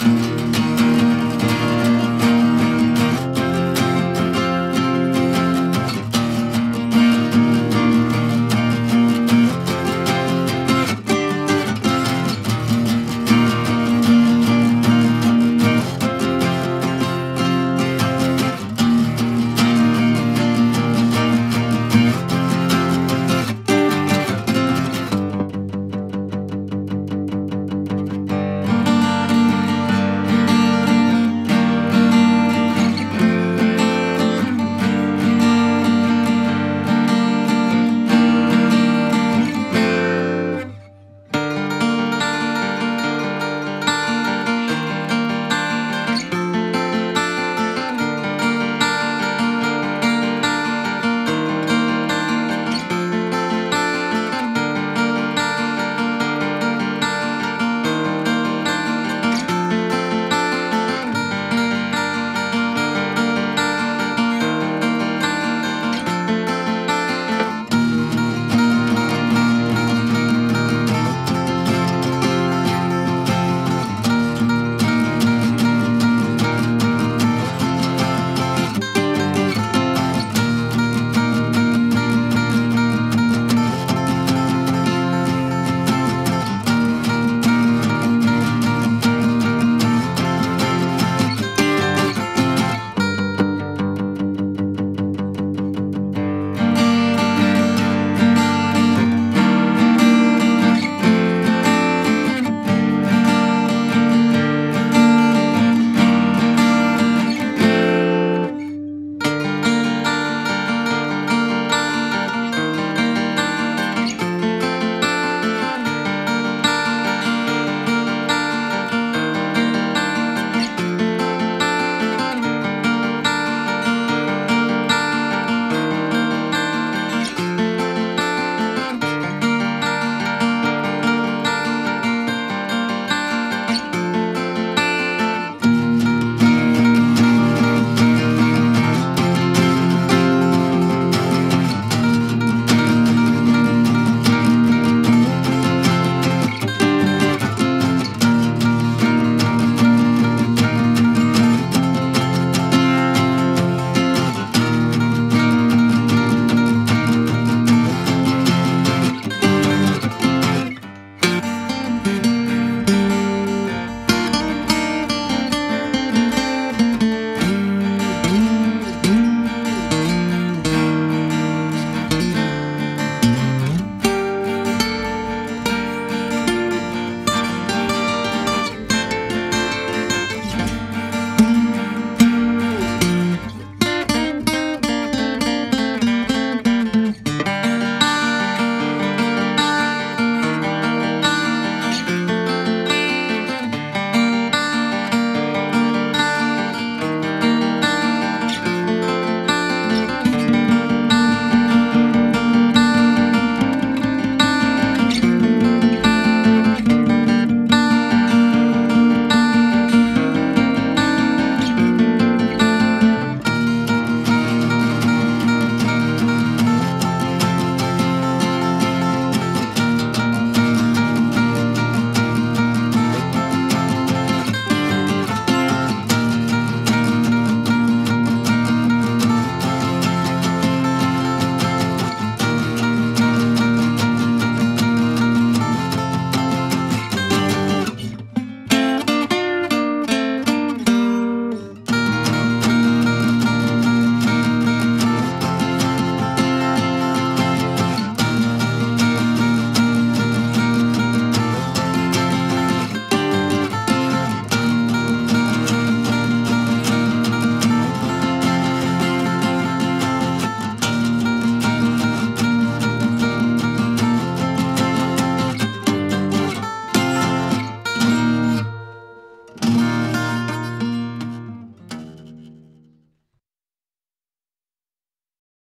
Bye.